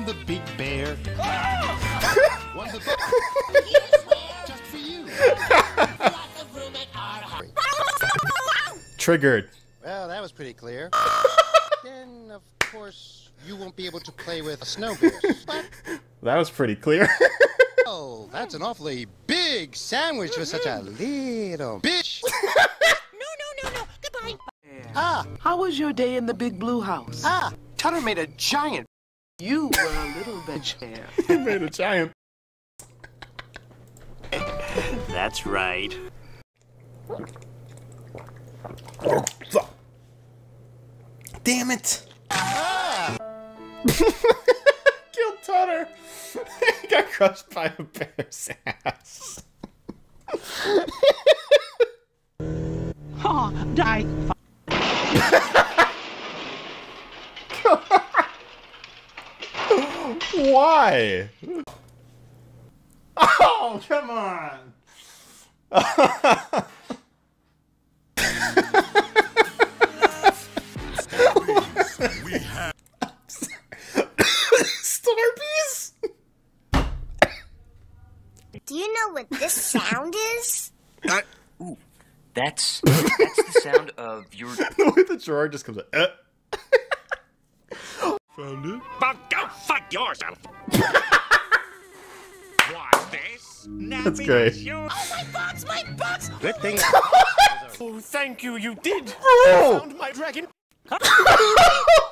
from the big bear. One of the just for you. Triggered. Well, that was pretty clear. then, of course, you won't be able to play with snow bears. But, That was pretty clear. oh, that's an awfully big sandwich for such a little bitch. No, no, no, no. Goodbye. Ah, How was your day in the big blue house? ah. Tutter made a giant. You were a little bit there. he made a giant. That's right. Damn it! Ah! Killed Tutter. he got crushed by a bear's ass. Oh, die. Why? Oh, come on! Starby's? Do you know what this sound is? That's that's the sound of your. the way the drawer just comes out. Uh. Go yourself. What's this? That's great. Oh my box, my box. Good thing. Oh, thank you, you did. Oh! Found my dragon.